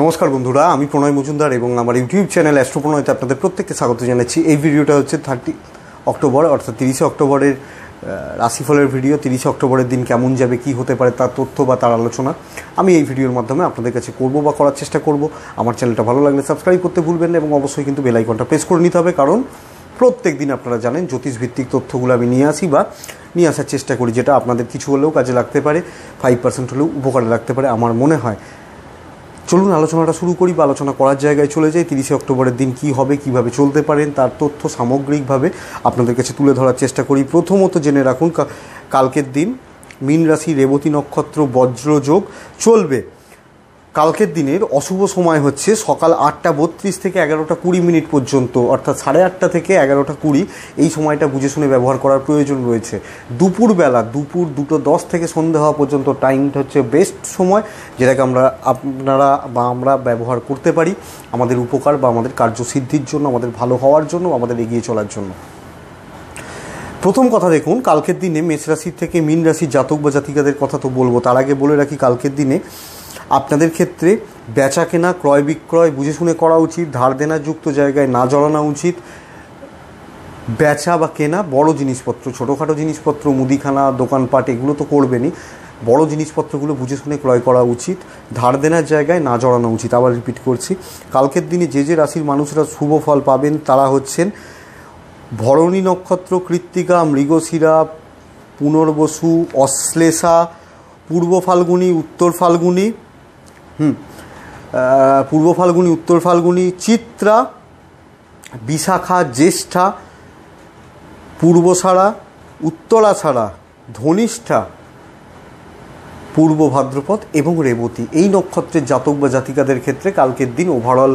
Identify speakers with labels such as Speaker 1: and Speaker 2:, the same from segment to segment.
Speaker 1: নমস্কার বন্ধুরা, আমি প্রণয় মজুমদার এবং আমার ইউটিউব চ্যানেল অ্যাস্ট্রোপ্রণয়তে আপনাদের প্রত্যেককে স্বাগত জানাচ্ছি। এই ভিডিওটা হচ্ছে থার্টি অক্টোবর, অর্থাৎ তিরিশে অক্টোবরের রাশিফলের ভিডিও তিরিশে অক্টোবরের দিন কেমন যাবে, কি হতে পারে, তার তথ্য বা তার আলোচনা আমি এই ভিডিওর মাধ্যমে আপনাদের কাছে করব বা করার চেষ্টা করব। আমার চ্যানেলটা ভালো লাগলে সাবস্ক্রাইব করতে ভুলবেন না এবং অবশ্যই কিন্তু বেল আইকনটা প্রেস করে নিতে হবে। কারণ প্রত্যেক দিন আপনারা জানেন, জ্যোতিষভিত্তিক তথ্যগুলো আমি নিয়ে আসি বা নিয়ে আসার চেষ্টা করি, যেটা আপনাদের কিছু হলেও কাজে লাগতে পারে ফাইভ পার্সেন্ট হলেও উপকারে লাগতে পারে, আমার মনে হয়। চলুন আলোচনাটা শুরু করি বা আলোচনা করার জায়গায় চলে যাই। তিরিশে অক্টোবরের দিন কি হবে, কীভাবে চলতে পারেন, তার তথ্য সামগ্রিকভাবে আপনাদের কাছে তুলে ধরার চেষ্টা করি। প্রথমত জেনে রাখুন কালকের দিন মীন রাশি, রেবতী নক্ষত্র, বজ্রযোগ চলবে। কালকের দিনের অশুভ সময় হচ্ছে সকাল আটটা বত্রিশ থেকে এগারোটা কুড়ি মিনিট পর্যন্ত, অর্থাৎ সাড়ে আটটা থেকে এগারোটা কুড়ি, এই সময়টা বুঝে শুনে ব্যবহার করার প্রয়োজন রয়েছে। দুপুরবেলা, দুপুর দুটো দশ থেকে সন্ধে হওয়া পর্যন্ত টাইমটা হচ্ছে বেস্ট সময়, যেটাকে আমরা আপনারা বা আমরা ব্যবহার করতে পারি আমাদের উপকার বা আমাদের কার্যসিদ্ধির জন্য, আমাদের ভালো হওয়ার জন্য আমাদের এগিয়ে চলার জন্য। প্রথম কথা দেখুন, কালকের দিনে মেষ রাশি থেকে মীন রাশির জাতক বা জাতিকাদের কথা তো বলব, তার আগে বলে রাখি কালকের দিনে আপনাদের ক্ষেত্রে বেচা কেনা, ক্রয় বিক্রয়, বুঝে শুনে করা উচিত, ধার দেনা যুক্ত জায়গায় না জড়ানো উচিত। বেচা বা কেনা বড় জিনিসপত্র, ছোটোখাটো জিনিসপত্র, মুদিখানা, দোকানপাট, এগুলো তো করবেনই। বড় জিনিসপত্রগুলো বুঝে শুনে ক্রয় করা উচিত, ধার দেনার জায়গায় না জড়ানো উচিত। আবার রিপিট করছি, কালকের দিনে যে যে রাশির মানুষরা শুভ ফল পাবেন তারা হচ্ছেন ভরণী নক্ষত্র, কৃত্তিকা, মৃগশিরা, পুনর্বসু, অশ্লেষা, পূর্ব ফাল্গুনি, উত্তর ফাল্গুনি হুম। পূর্ব ফাল্গুনি, উত্তর ফাল্গুনি, চিত্রা, বিশাখা, জ্যেষ্ঠা পূর্বসারা উত্তরাছাড়া ধনিষ্ঠা, পূর্ব ভাদ্রপদ এবং রেবতী। এই নক্ষত্রের জাতক বা জাতিকাদের ক্ষেত্রে কালকের দিন ওভারঅল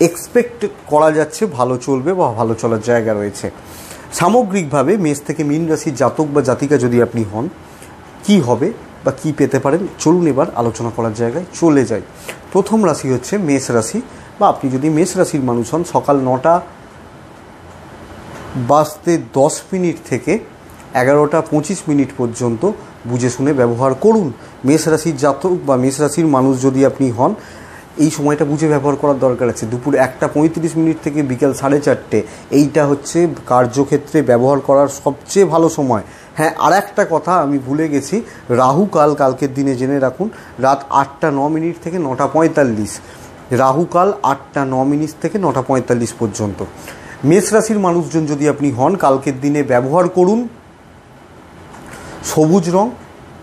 Speaker 1: এক্সপেক্ট করা যাচ্ছে ভালো চলবে বা ভালো চলার জায়গা রয়েছে। সামগ্রিকভাবে মেষ থেকে মীন রাশির জাতক বা জাতিকা যদি আপনি হন, কি হবে? বা কি পেতে পারেন? চলুন এবার আলোচনা করার জায়গায় চলে যাই। প্রথম রাশি হচ্ছে মেষ রাশি বা আপনি যদি মেষ রাশির মানুষ হন, সকাল নটা বাজতে দশ মিনিট থেকে এগারোটা পঁচিশ মিনিট পর্যন্ত বুঝে শুনে ব্যবহার করুন। মেষ রাশির জাতক বা মেষ রাশির মানুষ যদি আপনি হন এই সময়টা বুঝে ব্যবহার করার দরকার আছে। দুপুর একটা পঁয়ত্রিশ মিনিট থেকে বিকেল সাড়ে চারটে। এইটা হচ্ছে কার্যক্ষেত্রে ব্যবহার করার সবচেয়ে ভালো সময়। হ্যাঁ আর একটা কথা আমি ভুলে গেছি। রাহু কাল কালকের দিনে জেনে রাখুন, রাত আটটা ন মিনিট থেকে নটা পঁয়তাল্লিশ। রাহুকাল আটটা ন মিনিট থেকে নটা পঁয়তাল্লিশ পর্যন্ত। মেষ রাশির মানুষজন যদি আপনি হন, কালকের দিনে ব্যবহার করুন। সবুজ রং,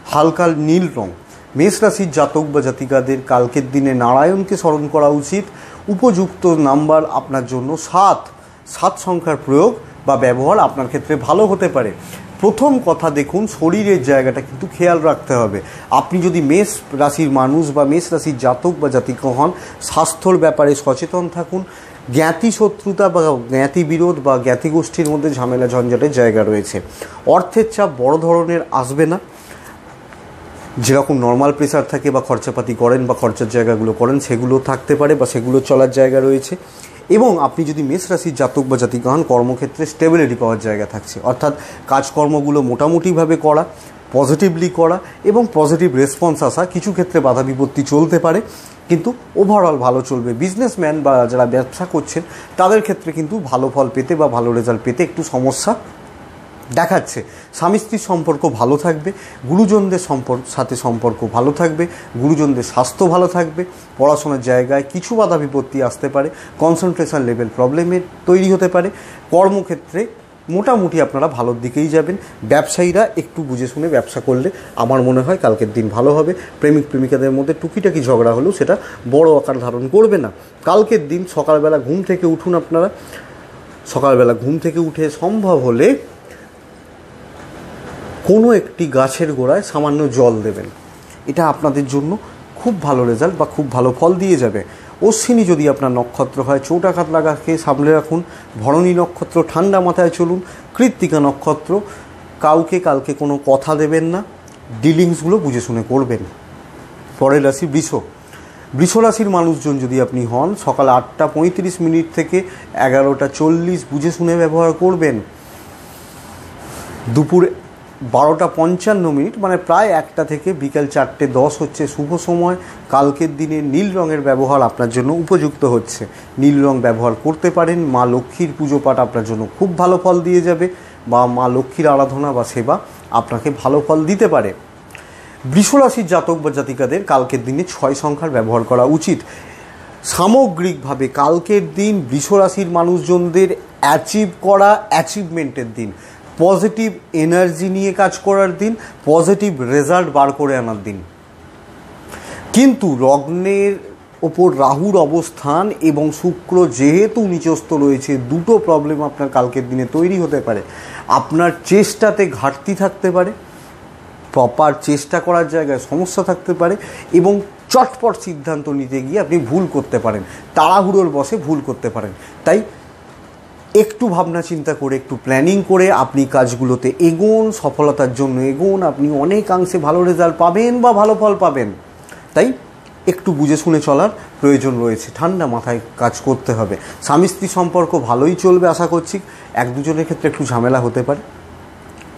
Speaker 1: হালকা নীল রং। মেষ রাশির জাতক বা জাতিকাদের কালকের দিনে নারায়ণকে স্মরণ করা উচিত। উপযুক্ত নাম্বার আপনার জন্য সাত। সাত সংখ্যার প্রয়োগ বা ব্যবহার আপনার ক্ষেত্রে ভালো হতে পারে। প্রথম কথা দেখুন, শরীরের জায়গাটা কিন্তু খেয়াল রাখতে হবে। আপনি যদি মেষ রাশির মানুষ বা মেষ রাশির জাতক বা জাতিকা হন, স্বাস্থ্যর ব্যাপারে সচেতন থাকুন। জ্ঞাতি শত্রুতা বা জ্ঞাতি বিরোধ বা জ্ঞাতি গোষ্ঠীর মধ্যে ঝামেলা ঝঞ্ঝাটের জায়গা রয়েছে। অর্থের চাপ বড় ধরনের আসবে না। যেরকম নর্মাল প্রেসার থাকে বা খরচাপাতি করেন বা খরচার জায়গাগুলো করেন, সেগুলো থাকতে পারে বা সেগুলো চলার জায়গা রয়েছে। এবং আপনি যদি মেষ রাশির জাতক বা জাতিকা হন, কর্মক্ষেত্রে স্টেবিলিটি পাওয়ার জায়গা থাকছে। অর্থাৎ কাজকর্মগুলো মোটামুটিভাবে করা পজিটিভলি করা এবং পজিটিভ রেসপন্স আসা কিছু ক্ষেত্রে বাধা বিপত্তি চলতে পারে। কিন্তু ওভারঅল ভালো চলবে। বিজনেসম্যান বা যারা ব্যবসা করছেন, তাদের ক্ষেত্রে কিন্তু ভালো ফল পেতে বা ভালো রেজাল্ট পেতে একটু সমস্যা দেখাচ্ছে। স্বামী স্ত্রীর সম্পর্ক ভালো থাকবে, গুরুজনদের সম্পর্ক সাথে সম্পর্ক ভালো থাকবে, গুরুজনদের স্বাস্থ্য ভালো থাকবে, পড়াশোনার জায়গায় কিছু বাধা বিপত্তি আসতে পারে কনসেন্ট্রেশন লেভেল প্রবলেমের তৈরি হতে পারে। কর্মক্ষেত্রে মোটামুটি আপনারা ভালোর দিকেই যাবেন। ব্যবসায়ীরা একটু বুঝে শুনে ব্যবসা করলে আমার মনে হয় কালকের দিন ভালো হবে। প্রেমিক প্রেমিকাদের মধ্যে টুকিটাকি ঝগড়া হলেও সেটা বড় আকার ধারণ করবে না। কালকের দিন সকালবেলা ঘুম থেকে উঠুন আপনারা। সকালবেলা ঘুম থেকে উঠে সম্ভব হলে কোনো একটি গাছের গোড়ায় সামান্য জল দেবেন। এটা আপনাদের জন্য খুব ভালো রেজাল্ট বা খুব ভালো ফল দিয়ে যাবে। অশ্বিনী যদি আপনার নক্ষত্র হয় চৌটা চৌটাঘাত লাগাকে সামলে রাখুন। ভরণী নক্ষত্র ঠান্ডা মাথায় চলুন। কৃত্তিকা নক্ষত্র কাউকে কালকে কোনো কথা দেবেন না ডিলিংসগুলো বুঝে শুনে করবেন। পরের রাশি বৃষ। বৃষ রাশির মানুষজন যদি আপনি হন, সকাল আটটা পঁয়ত্রিশ মিনিট থেকে এগারোটা চল্লিশ বুঝে শুনে ব্যবহার করবেন। দুপুর বারোটা পঞ্চান্ন মিনিট মানে প্রায় একটা থেকে বিকেল চারটে দশ হচ্ছে শুভ সময়। কালকের দিনে নীল রঙের ব্যবহার আপনার জন্য উপযুক্ত হচ্ছে। নীল রং ব্যবহার করতে পারেন, মা লক্ষ্মীর পুজো পাঠ আপনার জন্য খুব ভালো ফল দিয়ে যাবে বা মা লক্ষ্মীর আরাধনা বা সেবা আপনাকে ভালো ফল দিতে পারে। বৃষরাশির জাতক বা জাতিকাদের কালকের দিনে ছয় সংখ্যার ব্যবহার করা উচিত। সামগ্রিকভাবে কালকের দিন বৃষরাশির মানুষজনদের অ্যাচিভ করা অ্যাচিভমেন্টের দিন। পজিটিভ এনার্জি নিয়ে কাজ করার দিন, পজিটিভ রেজাল্ট বার করে আনার দিন। কিন্তু লগ্নের ওপর রাহুর অবস্থান এবং শুক্র যেহেতু নিচস্থ রয়েছে, দুটো প্রবলেম আপনার কালকের দিনে তৈরি হতে পারে। আপনার চেষ্টাতে ঘাটতি থাকতে পারে প্রপার চেষ্টা করার জায়গায় সমস্যা থাকতে পারে এবং চটপট সিদ্ধান্ত নিতে গিয়ে আপনি ভুল করতে পারেন। তাড়াহুড়োর বসে ভুল করতে পারেন। তাই একটু ভাবনা চিন্তা করে, একটু প্ল্যানিং করে আপনি কাজগুলোতে এগোন, সফলতার জন্য এগোন, আপনি অনেকাংশে ভালো রেজাল্ট পাবেন বা ভালো ফল পাবেন। তাই একটু বুঝে শুনে চলার প্রয়োজন রয়েছে। ঠান্ডা মাথায় কাজ করতে হবে। স্বামী স্ত্রী সম্পর্ক ভালোই চলবে আশা করছি। এক দুজনের ক্ষেত্রে একটু ঝামেলা হতে পারে।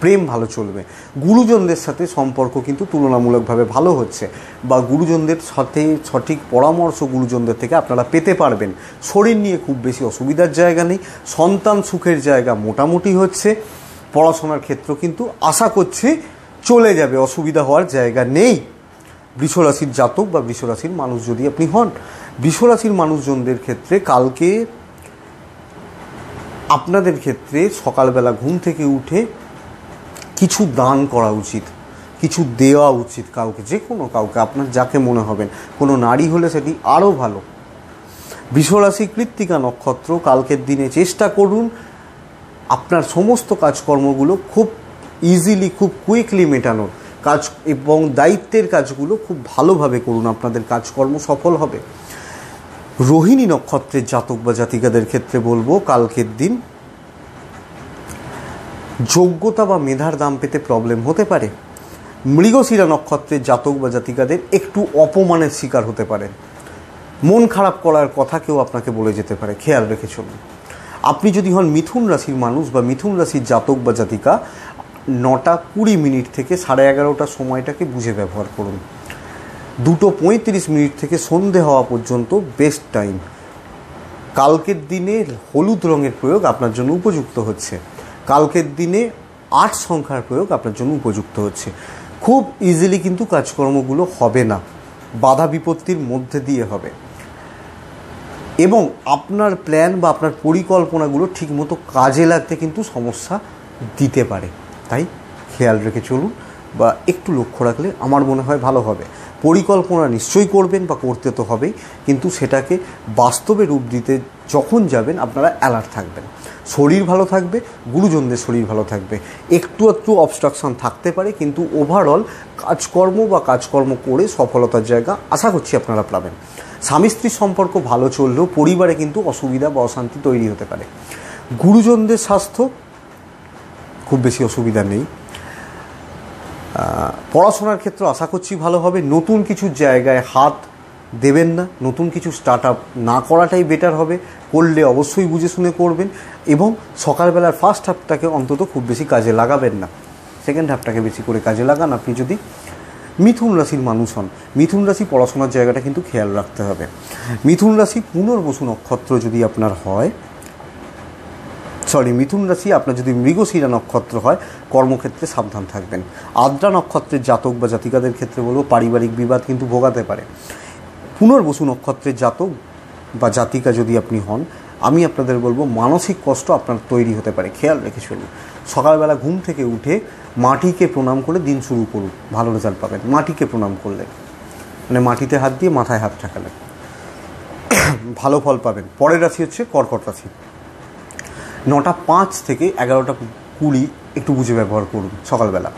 Speaker 1: প্রেম ভালো চলবে। গুরুজনদের সাথে সম্পর্ক কিন্তু তুলনামূলকভাবে ভালো হচ্ছে বা গুরুজনদের সাথে সঠিক পরামর্শ গুরুজনদের থেকে আপনারা পেতে পারবেন। শরীর নিয়ে খুব বেশি অসুবিধার জায়গা নেই। সন্তান সুখের জায়গা মোটামুটি হচ্ছে। পড়াশোনার ক্ষেত্র কিন্তু আশা করছি চলে যাবে, অসুবিধা হওয়ার জায়গা নেই। বৃষরাশির জাতক বা বৃষরাশির মানুষ যদি আপনি হন, বৃষরাশির মানুষজনদের ক্ষেত্রে কালকে আপনাদের ক্ষেত্রে সকালবেলা ঘুম থেকে উঠে কিছু দান করা উচিত, কিছু দেওয়া উচিত কাউকে, যে কোনো কাউকে, আপনার যাকে মনে হবেন কোনো নারী হলে সেটি আরও ভালো। বৃষরাশি কৃত্তিকা নক্ষত্র, কালকের দিনে চেষ্টা করুন আপনার সমস্ত কাজকর্মগুলো খুব ইজিলি খুব কুইকলি মেটানোর। কাজ এবং দায়িত্বের কাজগুলো খুব ভালোভাবে করুন, আপনাদের কাজকর্ম সফল হবে। রোহিণী নক্ষত্রের জাতক বা জাতিকাদের ক্ষেত্রে বলব, কালকের দিন যোগ্যতা বা মেধার দাম পেতে প্রবলেম হতে পারে। মৃগশিরা নক্ষত্রের জাতক বা জাতিকাদের একটু অপমানের শিকার হতে পারে। মন খারাপ করার কথা কেউ আপনাকে বলে যেতে পারে। খেয়াল রেখে চলুন। আপনি যদি হন মিথুন রাশির মানুষ বা মিথুন রাশির জাতক বা জাতিকা, নটা কুড়ি মিনিট থেকে সাড়ে এগারোটা সময়টাকে বুঝে ব্যবহার করুন। দুটো পঁয়ত্রিশ মিনিট থেকে সন্ধে হওয়া পর্যন্ত বেস্ট টাইম কালকের দিনে হলুদ রঙের প্রয়োগ আপনার জন্য উপযুক্ত হচ্ছে। কালকের দিনে আট সংখ্যার প্রয়োগ আপনার জন্য উপযুক্ত হচ্ছে। খুব ইজিলি কিন্তু কাজকর্মগুলো হবে না। বাধা বিপত্তির মধ্যে দিয়ে হবে। এবং আপনার প্ল্যান বা আপনার পরিকল্পনাগুলো ঠিকমতো কাজে লাগতে কিন্তু সমস্যা দিতে পারে। তাই খেয়াল রেখে চলুন বা একটু লক্ষ্য রাখলে আমার মনে হয় ভালো হবে। পরিকল্পনা নিশ্চয়ই করবেন বা করতে তো হবেই, কিন্তু সেটাকে বাস্তবে রূপ দিতে যখন যাবেন আপনারা অ্যালার্ট থাকবেন। শরীর ভালো থাকবে, গুরুজনদের শরীর ভালো থাকবে। একটু একটু অবস্ট্রাকশন থাকতে পারে, কিন্তু ওভারঅল কাজকর্ম বা কাজকর্ম করে সফলতার জায়গা আশা করছি আপনারা পাবেন। স্বামী স্ত্রীর সম্পর্ক ভালো চললেও পরিবারে কিন্তু অসুবিধা বা অশান্তি তৈরি হতে পারে। গুরুজনদের স্বাস্থ্য খুব বেশি অসুবিধা নেই। পড়াশোনার ক্ষেত্রে আশা করছি ভালো হবে। নতুন কিছু জায়গায় হাত দেবেন না, নতুন কিছু স্টার্ট আপ না করাটাই বেটার হবে, করলে অবশ্যই বুঝে শুনে করবেন এবং সকালবেলার ফার্স্ট হাফটাকে অন্তত খুব বেশি কাজে লাগাবেন না। সেকেন্ড হাফটাকে বেশি করে কাজে লাগান। আপনি যদি মিথুন রাশির মানুষ হন, মিথুন রাশি পড়াশোনার জায়গাটা কিন্তু খেয়াল রাখতে হবে। মিথুন রাশি পুনর্বসু নক্ষত্র যদি আপনার হয় সরি মিথুন রাশি আপনার যদি মৃগশিরা নক্ষত্র হয়, কর্মক্ষেত্রে সাবধান থাকবেন। আদ্রা নক্ষত্রের জাতক বা জাতিকাদের ক্ষেত্রে বলব, পারিবারিক বিবাদ কিন্তু ভোগাতে পারে। পুনর্বসু নক্ষত্রের জাতক বা জাতিকা যদি আপনি হন, আমি আপনাদের বলব মানসিক কষ্ট আপনার তৈরি হতে পারে। খেয়াল রেখে চলুন। সকালবেলা ঘুম থেকে উঠে মাটিকে প্রণাম করে দিন শুরু করুন। ভালো রেজাল্ট পাবেন। মাটিকে প্রণাম করলে। মানে মাটিতে হাত দিয়ে মাথায় হাত ঠাকালেন। ভালো ফল পাবেন। পরের রাশি হচ্ছে কর্কট রাশি। নটা পাঁচ থেকে এগারোটা কুড়ি একটু বুঝে ব্যবহার করুন সকালবেলা।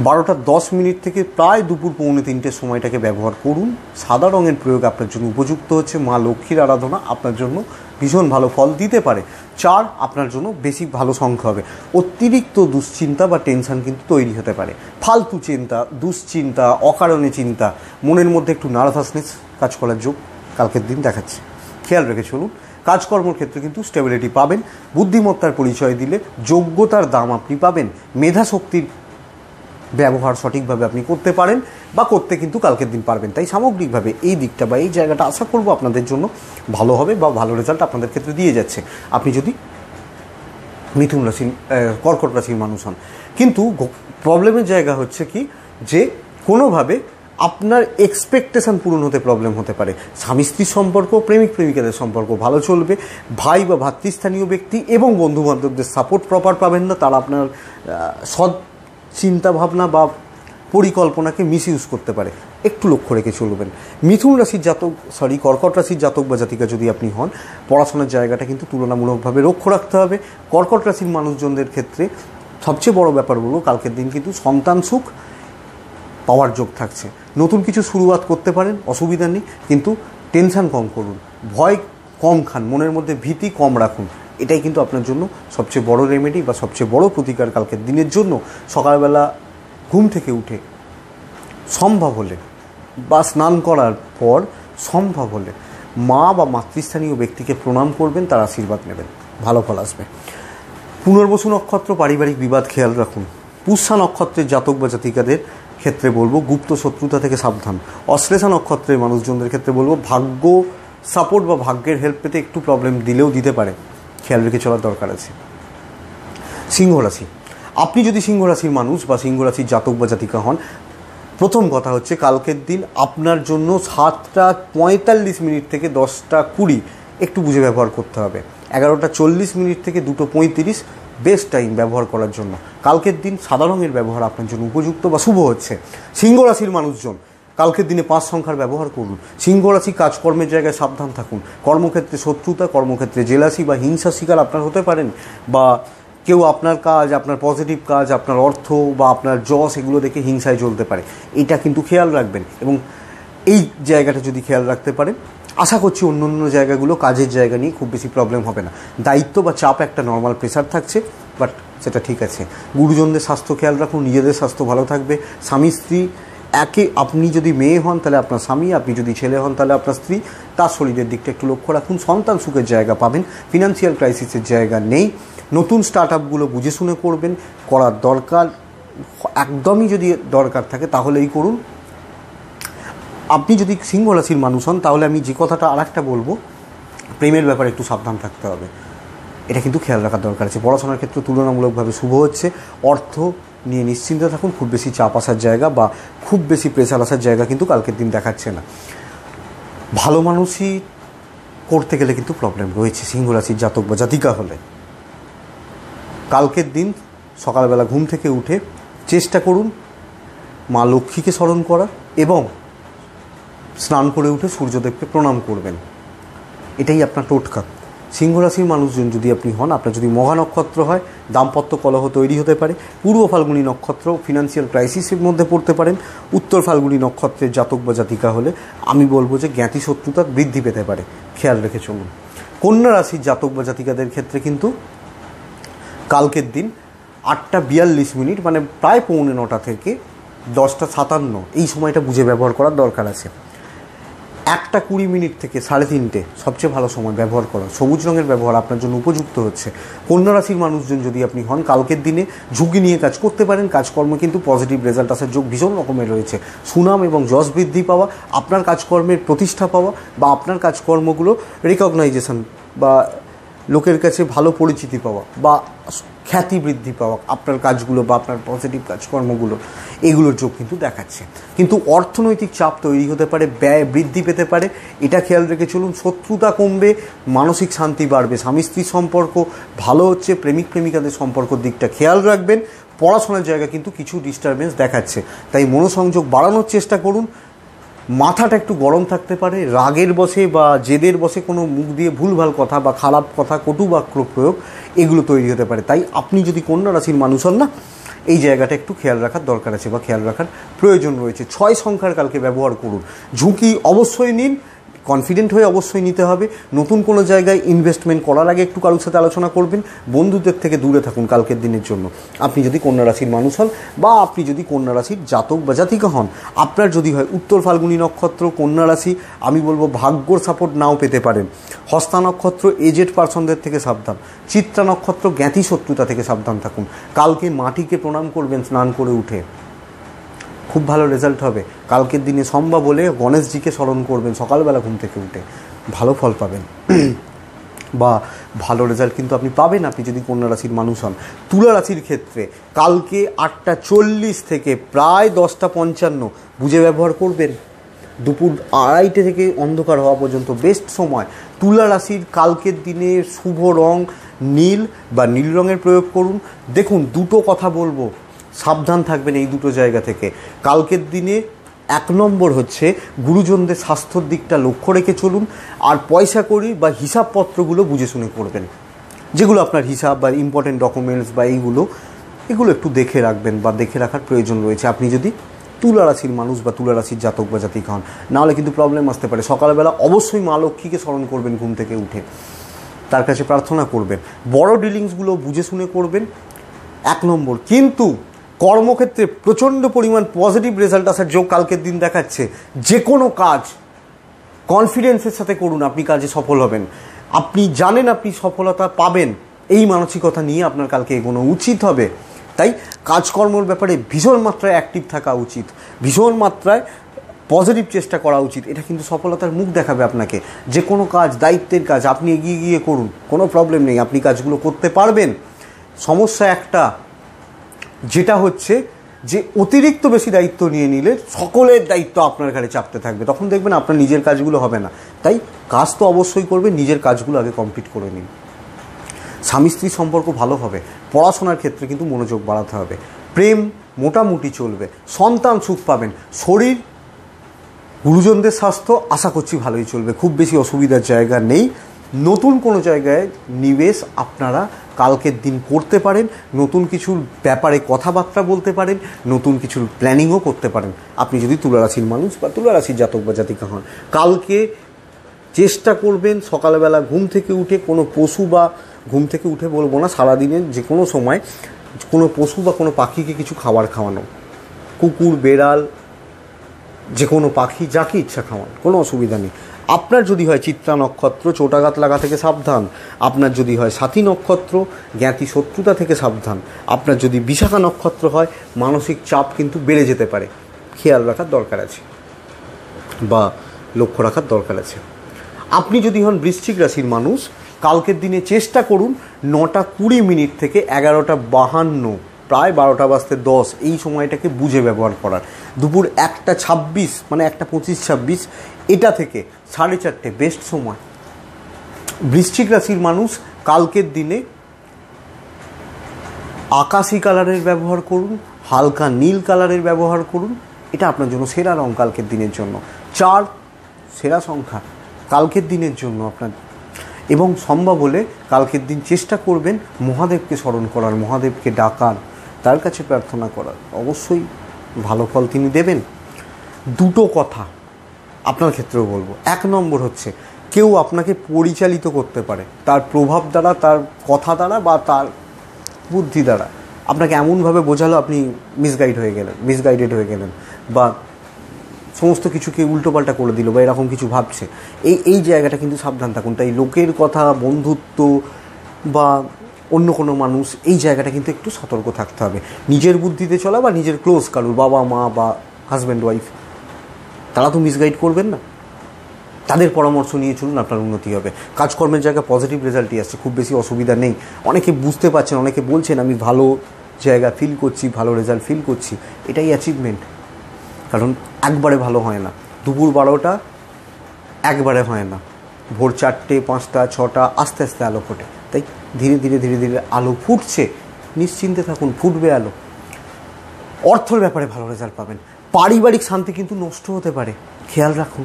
Speaker 1: বারোটা দশ মিনিট থেকে প্রায় দুপুর পৌনে তিনটের সময়টাকে ব্যবহার করুন। সাদা রঙের প্রয়োগ আপনার জন্য উপযুক্ত হচ্ছে। মা লক্ষ্মীর আরাধনা আপনার জন্য ভীষণ ভালো ফল দিতে পারে। চার, আপনার জন্য বেশি ভালো সংখ্যা হবে। অতিরিক্ত দুশ্চিন্তা বা টেনশন কিন্তু তৈরি হতে পারে। ফালতু চিন্তা, দুশ্চিন্তা, অকারণে চিন্তা, মনের মধ্যে একটু নার্ভাসনেস কাজ করার যোগ কালকের দিন দেখাচ্ছে। খেয়াল রেখে চলুন, কাজকর্মর ক্ষেত্রে কিন্তু স্টেবিলিটি পাবেন। বুদ্ধিমত্তার পরিচয় দিলে যোগ্যতার দাম আপনি পাবেন। মেধা শক্তির ব্যবহার সঠিকভাবে আপনি করতে পারেন বা করতে কিন্তু কালকের দিন পারবেন। তাই সামগ্রিকভাবে এই দিকটা বা এই জায়গাটা আশা করব আপনাদের জন্য ভালো হবে বা ভালো রেজাল্ট আপনাদের ক্ষেত্রে দিয়ে যাচ্ছে। আপনি যদি মিথুন রাশির কর্কট রাশির মানুষ হন। কিন্তু প্রবলেমের জায়গা হচ্ছে কি? যে কোনোভাবে আপনার এক্সপেকটেশন পূরণ হতে প্রবলেম হতে পারে। স্বামী স্ত্রীর সম্পর্ক, প্রেমিক প্রেমিকাদের সম্পর্ক ভালো চলবে। ভাই বা ভাতৃস্থানীয় ব্যক্তি এবং বন্ধু বান্ধবদের সাপোর্ট প্রপার পাবেন না। তারা আপনার সৎ চিন্তাভাবনা বা পরিকল্পনাকে মিস ইউজ করতে পারে। একটু লক্ষ্য রেখে চলবেন। মিথুন রাশির জাতক সরি কর্কট রাশির জাতক বা জাতিকা যদি আপনি হন, পড়াশোনার জায়গাটা কিন্তু তুলনামূলকভাবে লক্ষ্য রাখতে হবে। কর্কট রাশির মানুষজনদের ক্ষেত্রে সবচেয়ে বড় ব্যাপার হলো, কালকের দিন কিন্তু সন্তান সুখ পাওয়ার যোগ থাকছে। নতুন কিছু শুরুয়াত করতে পারেন, অসুবিধা নেই, কিন্তু টেনশান কম করুন। ভয় কম খান, মনের মধ্যে ভীতি কম রাখুন। এটাই কিন্তু আপনার জন্য সবচেয়ে বড় রেমেডি বা সবচেয়ে বড় প্রতিকার কালকের দিনের জন্য। সকালবেলা ঘুম থেকে উঠে সম্ভব হলে বা স্নান করার পর সম্ভব হলে মা বা মাতৃস্থানীয় ব্যক্তিকে প্রণাম করবেন, তার আশীর্বাদ নেবেন। ভালো ফল আসবে। পুনর্বসু নক্ষত্র পারিবারিক বিবাদ খেয়াল রাখুন। পুষ্যা নক্ষত্রের জাতক বা জাতিকাদের ক্ষেত্রে বলব গুপ্ত শত্রুতা থেকে সাবধান। অশ্লেষা নক্ষত্রের মানুষজনদের ক্ষেত্রে বলব ভাগ্য সাপোর্ট বা ভাগ্যের হেল্প পেতে একটু প্রবলেম দিলেও দিতে পারে। খেয়াল রেখে চলার দরকার আছে। সিংহ রাশি আপনি যদি সিংহ রাশির মানুষ বা সিংহ রাশির জাতক বা জাতিকা হন, প্রথম কথা হচ্ছে কালকের দিন আপনার জন্য সাতটা পঁয়তাল্লিশ মিনিট থেকে দশটা কুড়ি একটু বুঝে ব্যবহার করতে হবে। এগারোটা চল্লিশ মিনিট থেকে দুটো পঁয়ত্রিশ বেস্ট টাইম ব্যবহার করার জন্য। কালকের দিন সাদা রঙের ব্যবহার আপনার জন্য উপযুক্ত বা শুভ হচ্ছে। সিংহ রাশির মানুষজন কালকের দিনে পাঁচ সংখ্যার ব্যবহার করুন। সিংহ রাশি কাজকর্মের জায়গায় সাবধান থাকুন। কর্মক্ষেত্রে শত্রুতা, কর্মক্ষেত্রে জেলাসি বা হিংসা শিকার আপনার হতে পারেন বা কেউ আপনার কাজ, আপনার পজিটিভ কাজ, আপনার অর্থ বা আপনার যশ এগুলো দেখে হিংসায় চলতে পারে। এটা কিন্তু খেয়াল রাখবেন এবং এই জায়গাটা যদি খেয়াল রাখতে পারেন, আশা করছি অন্য অন্য জায়গাগুলো কাজের জায়গা নিয়ে খুব বেশি প্রবলেম হবে না। দায়িত্ব বা চাপ একটা নর্মাল প্রেশার থাকছে বাট সেটা ঠিক আছে। গুরুজনদের স্বাস্থ্য খেয়াল রাখুন, নিজেদের স্বাস্থ্য ভালো থাকবে। স্বামী, স্ত্রী একে আপনি যদি মেয়ে হন, তাহলে আপনার স্বামী, আপনি যদি ছেলে হন, তাহলে আপনার স্ত্রী। তার শরীরের দিকটা একটু লক্ষ্য রাখুন। সন্তান সুখের জায়গা পাবেন ফিনান্সিয়াল ক্রাইসিসের জায়গা নেই। নতুন স্টার্ট আপগুলো বুঝে শুনে করবেন, করার দরকার। একদমই যদি দরকার থাকে, তাহলেই করুন। আপনি যদি সিংহ রাশির মানুষ হন, তাহলে আমি যে কথাটা আর একটা বলব, প্রেমের ব্যাপারে একটু সাবধান থাকতে হবে। এটা কিন্তু খেয়াল রাখার দরকার আছে। পড়াশোনার ক্ষেত্রে তুলনামূলকভাবে শুভ হচ্ছে। অর্থ নিয়ে নিশ্চিন্ত থাকুন, খুব বেশি চাপ আসার জায়গা বা খুব বেশি প্রেশার আসার জায়গা কিন্তু কালকের দিন দেখাচ্ছে না। ভালো মানুষই করতে গেলে কিন্তু প্রবলেম রয়েছে, সিংহ রাশির জাতক বা জাতিকা হলে। কালকের দিন সকালবেলা ঘুম থেকে উঠে চেষ্টা করুন মা লক্ষ্মীকে স্মরণ করার এবং স্নান করে উঠে সূর্যদেবকে প্রণাম করবেন। এটাই আপনার টোটকা। সিংহ রাশির মানুষজন যদি আপনি হন, আপনার যদি মহা নক্ষত্র হয়, দাম্পত্য কলহ তৈরি হতে পারে, পূর্ব ফাল্গুনি নক্ষত্র ফিনান্সিয়াল ক্রাইসিসের মধ্যে পড়তে পারেন, উত্তর ফাল্গুনি নক্ষত্রের জাতক বা জাতিকা হলে আমি বলব যে জ্ঞাতি শত্রুতা বৃদ্ধি পেতে পারে। খেয়াল রেখে চলুন। কন্যা রাশির জাতক বা জাতিকাদের ক্ষেত্রে কিন্তু কালকের দিন আটটা বিয়াল্লিশ মিনিট মানে প্রায় পৌনে নটা থেকে দশটা সাতান্ন, এই সময়টা বুঝে ব্যবহার করার দরকার আছে। একটা কুড়ি মিনিট থেকে সাড়ে তিনটে সবচেয়ে ভালো সময় ব্যবহার করা। সবুজ রঙের ব্যবহার আপনার জন্য উপযুক্ত হচ্ছে। কন্যা রাশির মানুষজন যদি আপনি হন, কালকের দিনে ঝুঁকি নিয়ে কাজ করতে পারেন। কাজকর্ম কিন্তু পজিটিভ রেজাল্ট আসার যোগ ভীষণ রকমের রয়েছে। সুনাম এবং যশ বৃদ্ধি পাওয়া, আপনার কাজকর্মের প্রতিষ্ঠা পাওয়া বা আপনার কাজকর্মগুলো রিকগনাইজেশন বা লোকের কাছে ভালো পরিচিতি পাওয়া বা খ্যাতি বৃদ্ধি পাওয়া, আপনার কাজগুলো বা আপনার পজিটিভ কাজকর্মগুলো, এগুলোর যোগ কিন্তু দেখাচ্ছে। কিন্তু অর্থনৈতিক চাপ তৈরি হতে পারে, ব্যয় বৃদ্ধি পেতে পারে। এটা খেয়াল রেখে চলুন, শত্রুতা কমবে, মানসিক শান্তি বাড়বে। স্বামী স্ত্রীর সম্পর্ক ভালো হচ্ছে, প্রেমিক প্রেমিকাদের সম্পর্কর দিকটা খেয়াল রাখবেন। পড়াশোনার জায়গা কিন্তু কিছু ডিস্টারবেন্স দেখাচ্ছে। তাই মনোসংযোগ বাড়ানোর চেষ্টা করুন মাথাটা একটু গরম থাকতে পারে, রাগের বসে বা জেদের বসে কোনো মুখ দিয়ে ভুলভাল কথা বা খারাপ কথা, কটু বাক্য প্রয়োগ, এগুলো তৈরি হতে পারে। তাই আপনি যদি কন্যা রাশির মানুষ হন না, এই জায়গাটা একটু খেয়াল রাখার দরকার আছে বা খেয়াল রাখার প্রয়োজন রয়েছে। ছয় সংখ্যার কালকে ব্যবহার করুন। ঝুঁকি অবশ্যই নিন কনফিডেন্ট হয়ে অবশ্যই নিতে হবে। নতুন কোনো জায়গায় ইনভেস্টমেন্ট করার আগে একটু কারোর সাথে আলোচনা করবেন। বন্ধুদের থেকে দূরে থাকুন কালকের দিনের জন্য। আপনি যদি কন্যা রাশির মানুষ হন বা আপনি যদি কন্যা রাশির জাতক বা জাতিকা হন, আপনার যদি হয় উত্তর ফাল্গুনী নক্ষত্র, কন্যা রাশি, আমি বলব ভাগ্যর সাপোর্ট নাও পেতে পারেন। হস্তা নক্ষত্র এজেড পার্সনদের থেকে সাবধান। চিত্রা নক্ষত্র জ্ঞাতি শত্রুতা থেকে সাবধান থাকুন। কালকে মাটিকে প্রণাম করবেন, স্নান করে উঠে। খুব ভালো রেজাল্ট হবে। কালকের দিনে সম্ভব বলে গণেশজিকে স্মরণ করবেন, সকালবেলা ঘুম থেকে উঠে। ভালো ফল পাবেন। বা ভালো রেজাল্ট কিন্তু আপনি পাবেন, আপনি যদি কন্যা রাশির মানুষ হন। তুলা রাশির ক্ষেত্রে কালকে আটটা চল্লিশ থেকে প্রায় দশটা পঞ্চান্ন, বুঝে ব্যবহার করবেন। দুপুর আড়াইটে থেকে অন্ধকার হওয়া পর্যন্ত বেস্ট সময়। তুলা রাশির কালকের দিনে শুভ রং নীল বা নীল রঙের প্রয়োগ করুন। দেখুন, দুটো কথা বলব। সাবধান থাকবেন এই দুটো জায়গা থেকে। কালকের দিনে এক নম্বর হচ্ছে গুরুজনদের স্বাস্থ্যর দিকটা লক্ষ্য রেখে চলুন, আর পয়সা করি বা হিসাবপত্রগুলো বুঝে শুনে করবেন। যেগুলো আপনার হিসাব বা ইম্পর্টেন্ট ডকুমেন্টস বা এইগুলো, এগুলো একটু দেখে রাখবেন বা দেখে রাখার প্রয়োজন রয়েছে। আপনি যদি তুলা রাশির মানুষ বা তুলা রাশির জাতক বা জাতিক হন, নাহলে কিন্তু প্রবলেম আসতে পারে। সকালবেলা অবশ্যই মা লক্ষ্মীকে স্মরণ করবেন ঘুম থেকে উঠে। তার কাছে প্রার্থনা করবেন। বড় ডিলিংসগুলো বুঝে শুনে করবেন। এক নম্বর। কিন্তু কর্মক্ষেত্রে প্রচণ্ড পরিমাণ পজিটিভ রেজাল্ট আসার যোগ কালকের দিন দেখাচ্ছে। যে কোনো কাজ কনফিডেন্সের সাথে করুন, আপনি কাজে সফল হবেন। আপনি জানেন আপনি সফলতা পাবেন, এই মানসিকতা নিয়ে আপনার কালকে এগোনো উচিত হবে। তাই কাজকর্মর ব্যাপারে ভীষণ মাত্রায় অ্যাক্টিভ থাকা উচিত। ভীষণ মাত্রায় পজিটিভ চেষ্টা করা উচিত। এটা কিন্তু সফলতার মুখ দেখাবে আপনাকে। যে কোনো কাজ, দায়িত্বের কাজ, আপনি এগিয়ে গিয়ে করুন। কোনো প্রবলেম নেই, আপনি কাজগুলো করতে পারবেন। সমস্যা একটা যেটা হচ্ছে যে অতিরিক্ত বেশি দায়িত্ব নিয়ে নিলে সকলের দায়িত্ব আপনার ঘাড়ে চাপতে থাকবে। তখন দেখবেন আপনার নিজের কাজগুলো হবে না। তাই কাজ তো অবশ্যই করবে, নিজের কাজগুলো আগে কমপ্লিট করে নিন। স্বামী স্ত্রীর সম্পর্ক ভালো হবে, পড়াশোনার ক্ষেত্রে কিন্তু মনোযোগ বাড়াতে হবে। প্রেম মোটামুটি চলবে, সন্তান সুখ পাবেন, শরীর, গুরুজনদের স্বাস্থ্য আশা করছি ভালোই চলবে, খুব বেশি অসুবিধার জায়গা নেই। নতুন কোনো জায়গায় নিবেশ আপনারা কালকের দিন করতে পারেন, নতুন কিছুর ব্যাপারে কথাবার্তা বলতে পারেন, নতুন কিছুর প্ল্যানিংও করতে পারেন। আপনি যদি তুলারাশির মানুষ বা তুলারাশির জাতক বা জাতিকা হন, কালকে চেষ্টা করবেন সকালবেলা ঘুম থেকে উঠে কোনো পশু বা ঘুম থেকে উঠে বলব না, সারাদিনের যে কোনো সময় কোনো পশু বা কোনো পাখিকে কিছু খাবার খাওয়ানো। কুকুর, বেড়াল, যে কোনো পাখি যাকে ইচ্ছা খাওয়ান, কোনো অসুবিধা নেই। আপনার যদি হয় চিত্রা নক্ষত্র, চোটাঘাত লাগা থেকে সাবধান। আপনার যদি হয় সাথী নক্ষত্র, জ্ঞাতি শত্রুতা থেকে সাবধান। আপনার যদি বিশাখা নক্ষত্র হয়, মানসিক চাপ কিন্তু বেড়ে যেতে পারে। খেয়াল রাখার দরকার আছে। বা লক্ষ্য রাখার দরকার আছে। আপনি যদি হন বৃশ্চিক রাশির মানুষ, কালকের দিনে চেষ্টা করুন নটা কুড়ি মিনিট থেকে এগারোটা বাহান্ন। প্রায় বারোটা বাজতে দশ। এই সময়টাকে বুঝে ব্যবহার করার। দুপুর একটা ছাব্বিশ মানে একটা পঁচিশ ছাব্বিশ, এটা থেকে সাড়ে চারটে বেস্ট সময়। বৃশ্চিক রাশির মানুষ কালকের দিনে আকাশি কালারের ব্যবহার করুন, হালকা নীল কালারের ব্যবহার করুন, এটা আপনার জন্য সেরা রং কালকের দিনের জন্য। চার, সেরা সংখ্যা কালকের দিনের জন্য আপনার। এবং সম্ভব হলে কালকের দিন চেষ্টা করবেন মহাদেবকে স্মরণ করার, মহাদেবকে ডাকার। তার কাছে প্রার্থনা করার অবশ্যই ভালো ফল তিনি দেবেন। দুটো কথা আপনার ক্ষেত্রেও বলব। এক নম্বর হচ্ছে, কেউ আপনাকে পরিচালিত করতে পারে, তার প্রভাব দ্বারা, তার কথা দ্বারা বা তার বুদ্ধি দ্বারা। আপনাকে এমনভাবে বোঝালো আপনি মিসগাইড হয়ে গেলেন মিসগাইডেড হয়ে গেলেন বা সমস্ত কিছুকে উল্টোপাল্টা করে দিল বা এরকম কিছু ভাবছে। এই এই জায়গাটা কিন্তু সাবধান থাকুন। তাই লোকের কথা, বন্ধুত্ব বা অন্য কোনো মানুষ এই জায়গাটা কিন্তু একটু সতর্ক থাকতে হবে। নিজের বুদ্ধিতে চলা বা নিজের ক্লোজ কারুর বাবা, মা বা হাজব্যান্ড ওয়াইফ তারা তো মিসগাইড করবেন না। তাদের পরামর্শ নিয়ে চলুন, আপনার উন্নতি হবে। কাজকর্মের জায়গায় পজিটিভ রেজাল্টই আসছে, খুব বেশি অসুবিধা নেই। অনেকে বুঝতে পারছেন, অনেকে বলছেন, আমি ভালো জায়গা ফিল করছি, ভালো রেজাল্ট ফিল করছি। এটাই অ্যাচিভমেন্ট কারণ একবারে ভালো হয় না। দুপুর বারোটা একবারে হয় না। ভোর চারটে, পাঁচটা, ছটা, আস্তে আস্তে আলো ফোটে। তাই ধীরে ধীরে ধীরে ধীরে আলো ফুটছে। নিশ্চিন্তে থাকুন, ফুটবে আলো। অর্থের ব্যাপারে ভালো রেজাল্ট পাবেন। পারিবারিক শান্তি কিন্তু নষ্ট হতে পারে। খেয়াল রাখুন।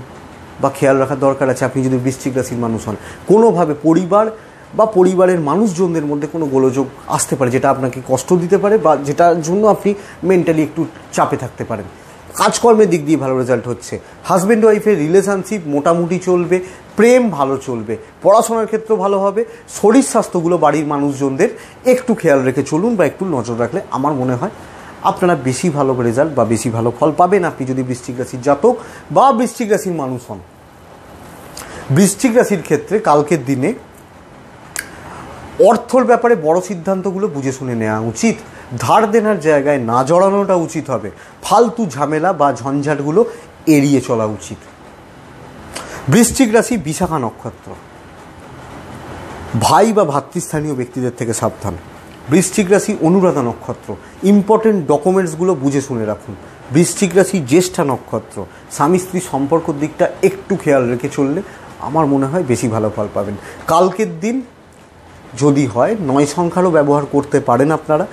Speaker 1: বা খেয়াল রাখার দরকার আছে। আপনি যদি বৃশ্চিক রাশির মানুষ হন, কোনোভাবে পরিবার বা পরিবারের মানুষজনদের মধ্যে কোনো গোলযোগ আসতে পারে, যেটা আপনাকে কষ্ট দিতে পারে বা যেটার জন্য আপনি মেন্টালি একটু চাপে থাকতে পারেন। কাজকর্মের দিক দিয়ে ভালো রেজাল্ট হচ্ছে। হাজব্যান্ড ওয়াইফের রিলেশনশিপ মোটামুটি চলবে, প্রেম ভালো চলবে, পড়াশোনার ক্ষেত্র ভালো হবে, শরীর স্বাস্থ্যগুলো বাড়ির মানুষজনদের একটু খেয়াল রেখে চলুন বা একটু নজর রাখলে আমার মনে হয় আপনারা বেশি ভালো রেজাল্ট বা বেশি ভালো ফল পাবেন। আপনি যদি বৃশ্চিক রাশির জাতক বা বৃশ্চিক রাশির মানুষ হন। বৃশ্চিক রাশির ক্ষেত্রে কালকের দিনে অর্থর ব্যাপারে বড় সিদ্ধান্তগুলো বুঝে শুনে নেওয়া উচিত। ধার দেনার জায়গায় না জড়ানোটা উচিত হবে। ফালতু ঝামেলা বা ঝঞ্ঝাটগুলো এড়িয়ে চলা উচিত। বৃশ্চিক রাশি বিশাখা নক্ষত্র। ভাই বা ভাতৃস্থানীয় ব্যক্তিদের থেকে সাবধান। বৃশ্চিক রাশি অনুরাধা নক্ষত্র। ইম্পর্টেন্ট ডকুমেন্টসগুলো বুঝে শুনে রাখুন। বৃশ্চিক রাশি জ্যেষ্ঠা নক্ষত্র। স্বামী স্ত্রী সম্পর্কর দিকটা একটু খেয়াল রেখে চললে আমার মনে হয় বেশি ভালো ফল পাবেন। কালকের দিন যদি হয়, নয় সংখ্যারও ব্যবহার করতে পারেন আপনারা।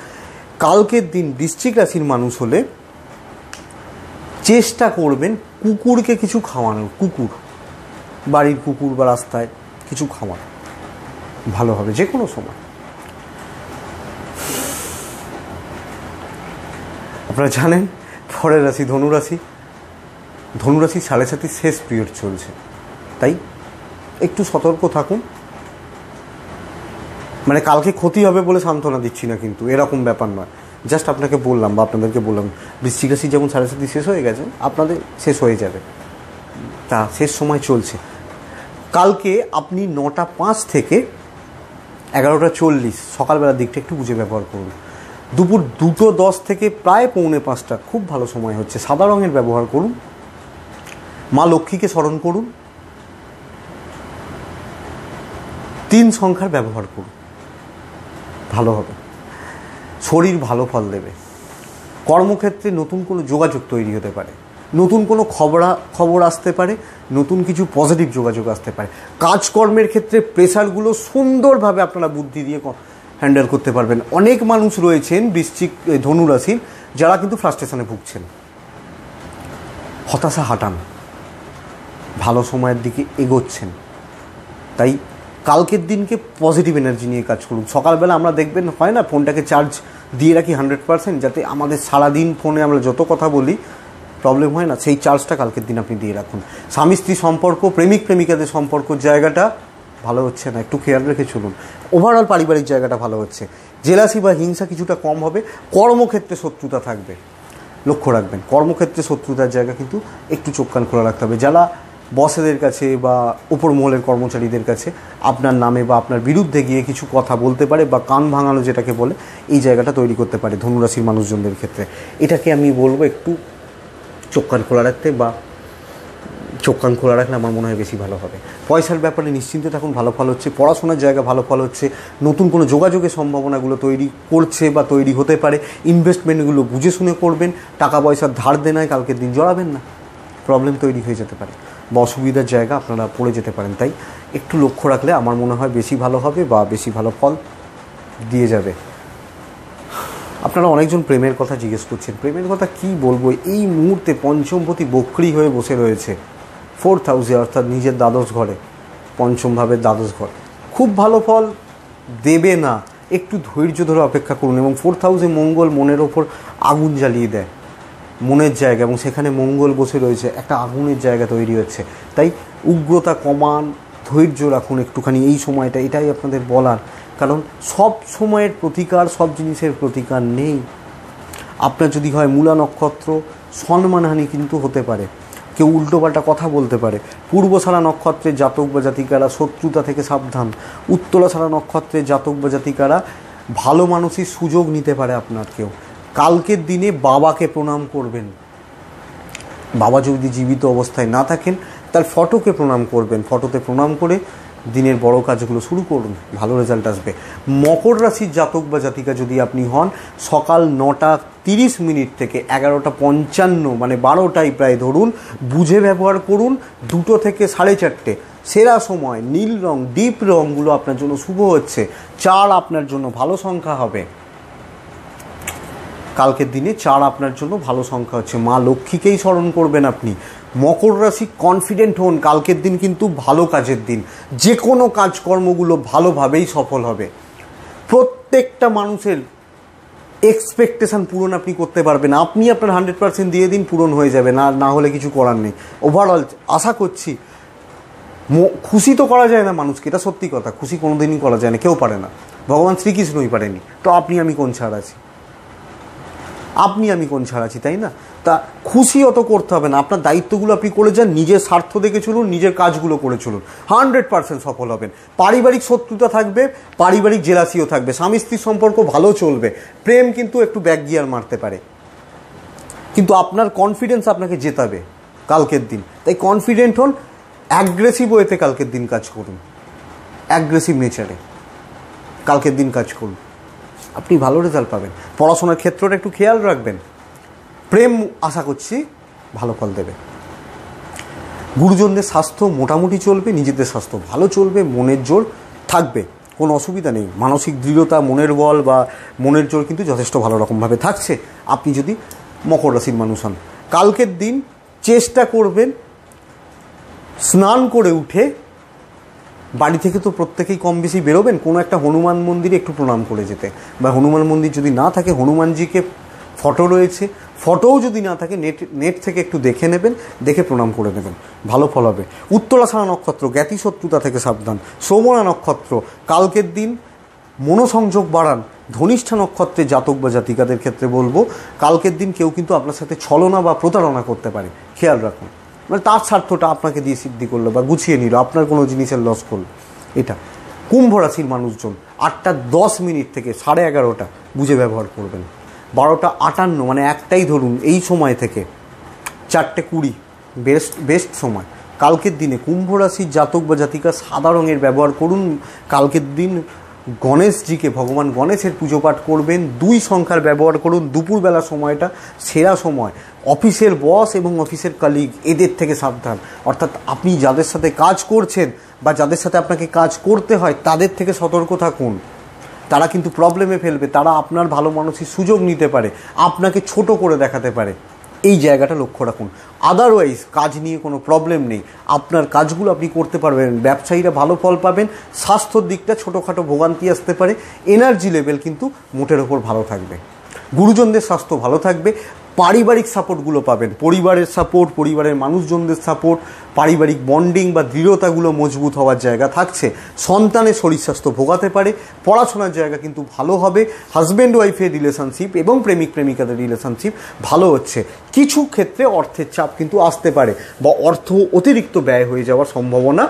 Speaker 1: কালকের দিন বৃশ্চিক রাশির মানুষ হলে চেষ্টা করবেন কুকুরকে কিছু খাওয়ানোর, কুকুর, বাড়ির কুকুর বা রাস্তায় কিছু খাওয়ানো। ভালো হবে যে কোনো সময়। আপনারা জানেন, পরের রাশি ধনুরাশি। ধনুরাশি সাড়ে সাথে শেষ পিরিয়ড চলছে। তাই একটু সতর্ক থাকুন। মানে কালকে ক্ষতি হবে বলে সান্ত্বনা দিচ্ছি না কিন্তু, এরকম ব্যাপার নয়। জাস্ট আপনাকে বললাম বা আপনাদেরকে বললাম বৃশ্চিক রাশি যেমন সাড়ে সাতি শেষ হয়ে গেছে, আপনাদের শেষ হয়ে যাবে। তা শেষ সময় চলছে। কালকে আপনি নটা পাঁচ থেকে এগারোটা চল্লিশ, সকালবেলার দিকটা একটু বুঝে ব্যবহার করুন। দুপুর দুটো দশ থেকে প্রায় পৌনে পাঁচটা, খুব ভালো সময় হচ্ছে। সাদা রঙের ব্যবহার করুন। মা লক্ষ্মীকে স্মরণ করুন। তিন সংখ্যার ব্যবহার করুন। ভালো হবে। শরীর ভালো ফল দেবে। কর্মক্ষেত্রে নতুন কোনো যোগাযোগ তৈরি হতে পারে। নতুন কোনো খবরা, খবর আসতে পারে, নতুন কিছু পজিটিভ যোগাযোগ আসতে পারে। কাজকর্মের ক্ষেত্রে প্রেশারগুলো সুন্দরভাবে আপনারা বুদ্ধি দিয়ে হ্যান্ডেল করতে পারবেন। অনেক মানুষ রয়েছেন বৃশ্চিক ধনুরাশির, যারা কিন্তু ফ্রাস্ট্রেশনে ভুগছেন। হতাশা হাঁটান। ভালো সময়ের দিকে এগোচ্ছেন। তাই কালকের দিনকে পজিটিভ এনার্জি নিয়ে কাজ করুন। সকালবেলা আমরা দেখবেন হয় না, ফোনটাকে চার্জ দিয়ে রাখি হান্ড্রেড পার্সেন্ট যাতে আমাদের সারাদিন ফোনে আমরা যত কথা বলি প্রবলেম হয় না, সেই চার্জটা কালকের দিন আপনি দিয়ে রাখুন। স্বামী স্ত্রী সম্পর্ক, প্রেমিক প্রেমিকাদের সম্পর্ক জায়গাটা ভালো হচ্ছে না, একটু খেয়াল রেখে চলুন। ওভারঅল পারিবারিক জায়গাটা ভালো হচ্ছে। জেলাসি বা হিংসা কিছুটা কম হবে, কর্মক্ষেত্রে শত্রুতা থাকবে। লক্ষ্য রাখবেন, কর্মক্ষেত্রে শত্রুতার জায়গা কিন্তু একটু চোখ কান খোলা রাখতে হবে। যারা বসেদের কাছে বা উপর মহলের কর্মচারীদের কাছে আপনার নামে বা আপনার বিরুদ্ধে গিয়ে কিছু কথা বলতে পারে বা কান ভাঙানো যেটাকে বলে, এই জায়গাটা তৈরি করতে পারে ধনুরাশির মানুষজনদের ক্ষেত্রে। এটাকে আমি বলব একটু চোখ কান খোলা রাখতে বা চোখ কান খোলা রাখলে আমার মনে হয় বেশি ভালো হবে। পয়সার ব্যাপারে নিশ্চিন্ত থাকুন, ভালো ফল হচ্ছে, পড়াশোনার জায়গা ভালো ফল হচ্ছে, নতুন কোনো যোগাযোগের সম্ভাবনাগুলো তৈরি করছে বা তৈরি হতে পারে ইনভেস্টমেন্টগুলো বুঝে শুনে করবেন, টাকা পয়সার ধার দেনায় কালকের দিন জড়াবেন না প্রবলেম তৈরি হয়ে যেতে পারে। বা অসুবিধার জায়গা আপনারা পড়ে যেতে পারেন। তাই একটু লক্ষ্য রাখলে আমার মনে হয় বেশি ভালো হবে বা বেশি ভালো ফল দিয়ে যাবে। আপনারা অনেকজন প্রেমের কথা জিজ্ঞেস করছেন। প্রেমের কথা কি বলব? এই মুহূর্তে পঞ্চমপতি বক্রি হয়ে বসে রয়েছে। ফোর্থ হাউসে অর্থাৎ নিজের দ্বাদশ ঘরে, পঞ্চম ভাবের দ্বাদশ ঘর। খুব ভালো ফল দেবে না। একটু ধৈর্য ধরে অপেক্ষা করুন এবং ফোর্থ হাউসে মঙ্গল মনের ওপর আগুন জ্বালিয়ে দেয়। মনের জায়গা এবং সেখানে মঙ্গল বসে রয়েছে, একটা আগুনের জায়গা তৈরি হচ্ছে। তাই উগ্রতা কমান, ধৈর্য রাখুন একটুখানি এই সময়টা, এটাই আপনাদের বলার। কারণ সব সময়ের প্রতিকার, সব জিনিসের প্রতিকার নেই। আপনার যদি হয় মূলা নক্ষত্র সম্মানহানি কিন্তু হতে পারে। কেউ উল্টোপাল্টা কথা বলতে পারে। পূর্ব সারা নক্ষত্রের জাতক বা জাতিকারা শত্রুতা থেকে সাবধান। উত্তরা সারা নক্ষত্রের জাতক বা জাতিকারা ভালো মানুষই সুযোগ নিতে পারে আপনার কেউ। কালকের দিনে বাবাকে প্রণাম করবেন। বাবা যদি জীবিত অবস্থায় না থাকেন, তার ফটোকে প্রণাম করবেন। ফটোতে প্রণাম করে দিনের বড় কাজগুলো শুরু করুন, ভালো রেজাল্ট আসবে। মকর রাশির জাতক বা জাতিকা যদি আপনি হন, সকাল নটা তিরিশ মিনিট থেকে এগারোটা পঞ্চান্ন মানে বারোটায় প্রায় ধরুন, বুঝে ব্যবহার করুন, দুটো থেকে সাড়ে চারটে। সেরা সময়, নীল রং, ডিপ রঙগুলো আপনার জন্য শুভ হচ্ছে। চার আপনার জন্য ভালো সংখ্যা হবে। কালকের দিনে চার আপনার জন্য ভালো সংখ্যা হচ্ছে। মা লক্ষ্মীকেই স্মরণ করবেন আপনি। মকর রাশি কনফিডেন্ট হন, কালকের দিন কিন্তু ভালো কাজের দিন। যে কোনো কাজকর্মগুলো ভালোভাবেই সফল হবে। প্রত্যেকটা মানুষের এক্সপেকটেশন পূরণ আপনি করতে পারবেন। আপনি আপনার হান্ড্রেড পার্সেন্ট দিয়ে দিন, পূরণ হয়ে যাবে। না না হলে কিছু করার নেই। ওভারঅল আশা করছি খুশি তো করা যায় না মানুষকে। এটা সত্যি কথা। খুশি কোনোদিনই করা যায় না। কেউ পারে না। ভগবান শ্রীকৃষ্ণই পারেনি। তো আপনি, আমি কোন ছাড় আছি? আপনি আমি কোন ছাড় আছি, তাই না? তা খুশি অত করতে হবে না। আপনার দায়িত্বগুলো আপনি করে যান, নিজের স্বার্থ দেখে চলুন, নিজের কাজগুলো করে চলুন। হান্ড্রেড পার্সেন্ট সফল হবেন। পারিবারিক শত্রুতা থাকবে, পারিবারিক জেলাসিও থাকবে, স্বামী স্ত্রীর সম্পর্ক ভালো চলবে। প্রেম কিন্তু একটু ব্যাক গিয়ার মারতে পারে। কিন্তু আপনার কনফিডেন্স আপনাকে জেতাবে কালকের দিন। তাই কনফিডেন্ট হন অ্যাগ্রেসিভ ওয়েতে কালকের দিন কাজ করুন। অ্যাগ্রেসিভ নেচারে কালকের দিন কাজ করুন। আপনি ভালো রেজাল্ট পাবেন। পড়াশোনার ক্ষেত্রটা একটু খেয়াল রাখবেন। প্রেম আশা করছি ভালো ফল দেবে। গুরুজনদের স্বাস্থ্য মোটামুটি চলবে, নিজেদের স্বাস্থ্য ভালো চলবে, মনের জোর থাকবে। কোনো অসুবিধা নেই। মানসিক দৃঢ়তা, মনের বল বা মনের জোর কিন্তু যথেষ্ট ভালো রকমভাবে থাকছে। আপনি যদি মকর রাশির মানুষ হন। কালকের দিন চেষ্টা করবেন স্নান করে উঠে বাড়ি থেকে তো প্রত্যেকেই কম বেশি বেরোবেন, কোনো একটা হনুমান মন্দিরে একটু প্রণাম করে যেতে। বা হনুমান মন্দির যদি না থাকে, হনুমানজিকে ফটো রয়েছে, ফটোও যদি না থাকে, নেট নেট থেকে একটু দেখে নেবেন, দেখে প্রণাম করে নেবেন। ভালো ফল হবে। উত্তরাষাঢ়া নক্ষত্র জ্ঞাতি শত্রুতা থেকে সাবধান। সোমনা নক্ষত্র, কালকের দিন মনোসংযোগ বাড়ান। ধনিষ্ঠা নক্ষত্রে জাতক বা জাতিকাদের ক্ষেত্রে বলব, কালকের দিন কেউ কিন্তু আপনার সাথে ছলনা বা প্রতারণা করতে পারে। খেয়াল রাখুন। মানে তার স্বার্থটা আপনাকে দিয়ে সিদ্ধি করল বা গুছিয়ে নিল, আপনার কোনো জিনিসের লস করল। এটা। কুম্ভ রাশির মানুষজন আটটা দশ মিনিট থেকে সাড়ে এগারোটা বুঝে ব্যবহার করবেন। বারোটা আটান্ন মানে একটাই ধরুন, এই সময় থেকে চারটে কুড়ি বেস্ট বেস্ট সময়। কালকের দিনে কুম্ভ রাশির জাতক বা জাতিকা সাদা রঙের ব্যবহার করুন, কালকের দিন গণেশজিকে, ভগবান গণেশের পুজো পাঠ করবেন, দুই সংখ্যার ব্যবহার করুন, দুপুরবেলা সময়টা, সেরা সময়, অফিসের বস এবং অফিসের কালিগ এদের থেকে সাবধান। অর্থাৎ আপনি যাদের সাথে কাজ করছেন বা যাদের সাথে আপনাকে কাজ করতে হয়, তাদের থেকে সতর্ক থাকুন। তারা কিন্তু প্রবলেমে ফেলবে, তারা আপনার ভালো মানুষের সুযোগ নিতে পারে, আপনাকে ছোট করে দেখাতে পারে। এই জায়গাটা লক্ষ্য রাখুন। আদারওয়াইজ কাজ নিয়ে কোনো প্রবলেম নেই। আপনার কাজগুলো আপনি করতে পারবেন, ব্যবসায়ীরা ভালো ফল পাবেন, স্বাস্থ্যর দিকটা ছোটোখাটো ভোগান্তি আসতে পারে এনার্জি লেভেল কিন্তু মোটের ওপর ভালো থাকবে। গুরুজনদের স্বাস্থ্য ভালো থাকবে পারিবারিক সাপোর্টগুলো পাবেন। পরিবারের সাপোর্ট, পরিবারের মানুষজনদের সাপোর্ট, পারিবারিক বন্ডিং বা দৃঢ়তাগুলো মজবুত হওয়ার জায়গা থাকছে। সন্তানের শরীর স্বাস্থ্য ভোগাতে পারে, পড়াশোনার জায়গা কিন্তু ভালো হবে হাজব্যান্ড ওয়াইফের রিলেশনশিপ এবং প্রেমিক, প্রেমিকাদের রিলেশনশিপ ভালো হচ্ছে। কিছু ক্ষেত্রে অর্থের চাপ কিন্তু আসতে পারে বা অর্থ অতিরিক্ত ব্যয় হয়ে যাওয়ার সম্ভাবনা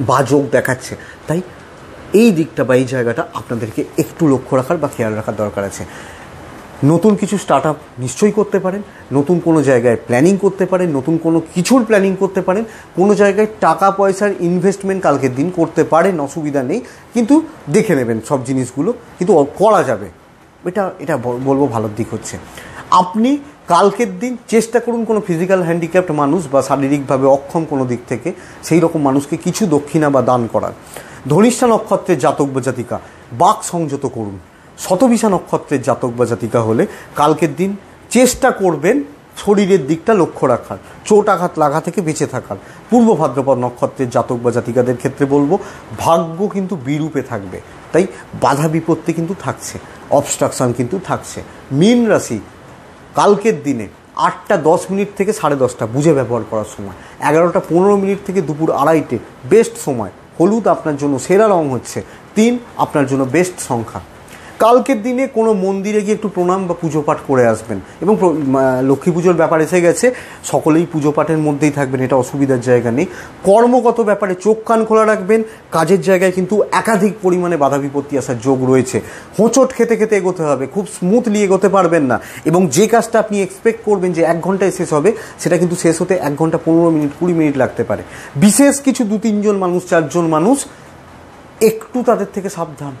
Speaker 1: বা যোগ দেখাচ্ছে। তাই এই দিকটা বা এই জায়গাটা আপনাদেরকে একটু লক্ষ্য রাখার বা খেয়াল রাখার দরকার আছে। নতুন কিছু স্টার্ট আপ নিশ্চয়ই করতে পারেন, নতুন কোনো জায়গায় প্ল্যানিং করতে পারেন, নতুন কোনো কিছুর প্ল্যানিং করতে পারেন, কোনো জায়গায় টাকা পয়সার ইনভেস্টমেন্ট কালকের দিন করতে পারেন, অসুবিধা নেই, কিন্তু দেখে নেবেন সব জিনিসগুলো, কিন্তু করা যাবে। এটা এটা বলব ভালোর দিক হচ্ছে। আপনি কালকের দিন চেষ্টা করুন কোনো ফিজিক্যাল হ্যান্ডিক্যাপ্ট মানুষ বা শারীরিকভাবে অক্ষম কোনো দিক থেকে সেই রকম মানুষকে কিছু দক্ষিণা বা দান করার। ধনিষ্ঠা নক্ষত্রের জাতক বা জাতিকা, বাক সংযত করুন। শতবিশা নক্ষত্রের জাতক বা জাতিকা হলে কালকের দিন চেষ্টা করবেন শরীরের দিকটা লক্ষ্য রাখার, চোট আঘাত লাগা থেকে বেঁচে থাকার। পূর্ব ভাদ্রপদ নক্ষত্রের জাতক বা জাতিকাদের ক্ষেত্রে বলব, ভাগ্য কিন্তু বিরূপে থাকবে। তাই বাধা বিপত্তি কিন্তু থাকছে অবস্ট্রাকশন কিন্তু থাকছে। মীন রাশি, কালকের দিনে আটটা দশ মিনিট থেকে সাড়ে দশটা, বুঝে ব্যবহার করার সময়। এগারোটা পনেরো মিনিট থেকে দুপুর আড়াইটে বেস্ট সময়। হলুদ আপনার জন্য সেরা রং হচ্ছে, তিন আপনার জন্য বেস্ট সংখ্যা। কালকের দিনে কোনো মন্দিরে গিয়ে একটু প্রণাম বা পুজো পাঠ করে আসবেন। এবং লক্ষ্মী পুজোর ব্যাপার এসে গেছে, সকলেই পুজো পাঠের মধ্যেই থাকবেন, এটা অসুবিধার জায়গা নেই। কর্মগত ব্যাপারে চোখ কান খোলা রাখবেন, কাজের জায়গায় কিন্তু একাধিক পরিমাণে বাধা বিপত্তি আসার যোগ রয়েছে। হোঁচট খেতে খেতে এগোতে হবে, খুব স্মুথলি এগোতে পারবেন না। এবং যে কাজটা আপনি এক্সপেক্ট করবেন যে এক ঘন্টায় শেষ হবে, সেটা কিন্তু শেষ হতে এক ঘণ্টা পনেরো মিনিট, কুড়ি মিনিট লাগতে পারে। বিশেষ কিছু দু তিনজন মানুষ, চারজন মানুষ, একটু তাদের থেকে সাবধান।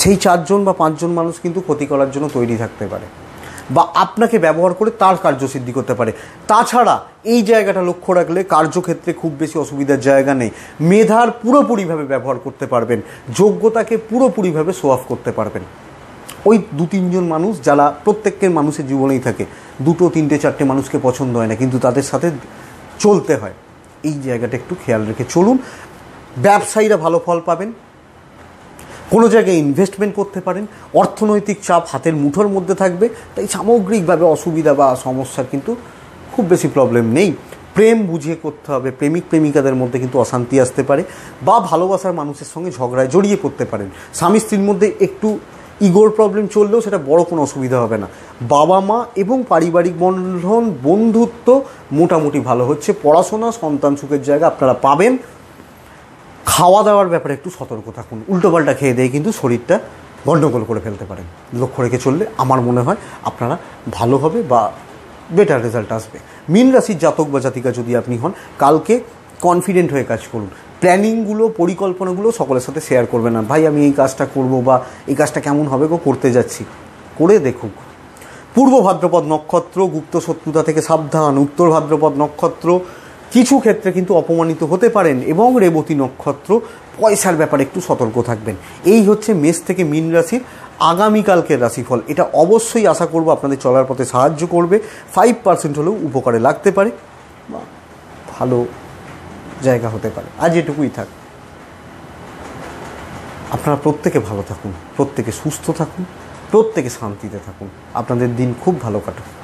Speaker 1: সেই চারজন বা পাঁচজন মানুষ কিন্তু ক্ষতি করার জন্য তৈরি থাকতে পারে বা আপনাকে ব্যবহার করে তার কার্যসিদ্ধি করতে পারে। তাছাড়া এই জায়গাটা লক্ষ্য রাখলে কার্যক্ষেত্রে খুব বেশি অসুবিধার জায়গা নেই। মেধার পুরোপুরিভাবে ব্যবহার করতে পারবেন। যোগ্যতাকে পুরোপুরিভাবে শো অফ করতে পারবেন। ওই দু তিনজন মানুষ যারা প্রত্যেকের মানুষের জীবনেই থাকে, দুটো, তিনটে, চারটে মানুষকে পছন্দ হয় না, কিন্তু তাদের সাথে চলতে হয়। এই জায়গাটা একটু খেয়াল রেখে চলুন। ব্যবসায়ীরা ভালো ফল পাবেন। কোনো জায়গায় ইনভেস্টমেন্ট করতে পারেন। অর্থনৈতিক চাপ হাতের মুঠোর মধ্যে থাকবে। তাই সামগ্রিকভাবে অসুবিধা বা সমস্যার কিন্তু খুব বেশি প্রবলেম নেই। প্রেম বুঝিয়ে করতে হবে। প্রেমিক, প্রেমিকাদের মধ্যে কিন্তু অশান্তি আসতে পারে বা ভালোবাসার মানুষের সঙ্গে ঝগড়ায় জড়িয়ে পড়তে পারেন। স্বামী স্ত্রীর মধ্যে একটু ইগোর প্রবলেম চললেও সেটা বড় কোনো অসুবিধা হবে না। বাবা মা এবং পারিবারিক বন্ধন, বন্ধুত্ব মোটামুটি ভালো হচ্ছে। পড়াশোনা, সন্তান সুখের জায়গা আপনারা পাবেন। খাওয়া দাওয়ার ব্যাপারে একটু সতর্ক থাকুন। উল্টোপাল্টা খেয়ে দিয়ে কিন্তু শরীরটা গণ্ডগোল করে ফেলতে পারেন। লক্ষ্য রেখে চললে আমার মনে হয় আপনারা ভালো হবে বা বেটার রেজাল্ট আসবে। মীন রাশির জাতক বা জাতিকা যদি আপনি হন, কালকে কনফিডেন্ট হয়ে কাজ করুন। প্ল্যানিংগুলো পরিকল্পনাগুলো সকলের সাথে শেয়ার করবেন না। ভাই, আমি এই কাজটা করব বা এই কাজটা কেমন হবে গো? করতে যাচ্ছি। করে দেখুক। পূর্ব ভাদ্রপদ নক্ষত্র, গুপ্ত শত্রুতা থেকে সাবধান। উত্তর ভাদ্রপদ নক্ষত্র কিছু ক্ষেত্রে কিন্তু অপমানিত হতে পারেন এবং রেবতী নক্ষত্র পয়সার ব্যাপারে একটু সতর্ক থাকবেন। এই হচ্ছে মেষ থেকে মীন রাশির আগামীকালকের রাশিফল। এটা অবশ্যই আশা করব আপনাদের চলার পথে সাহায্য করবে। ফাইভ পার্সেন্ট হলেও উপকারে লাগতে পারে বা ভালো জায়গা হতে পারে। আজ এটুকুই থাক। আপনারা প্রত্যেকে ভালো থাকুন, প্রত্যেকে সুস্থ থাকুন, প্রত্যেকে শান্তিতে থাকুন। আপনাদের দিন খুব ভালো কাটুক।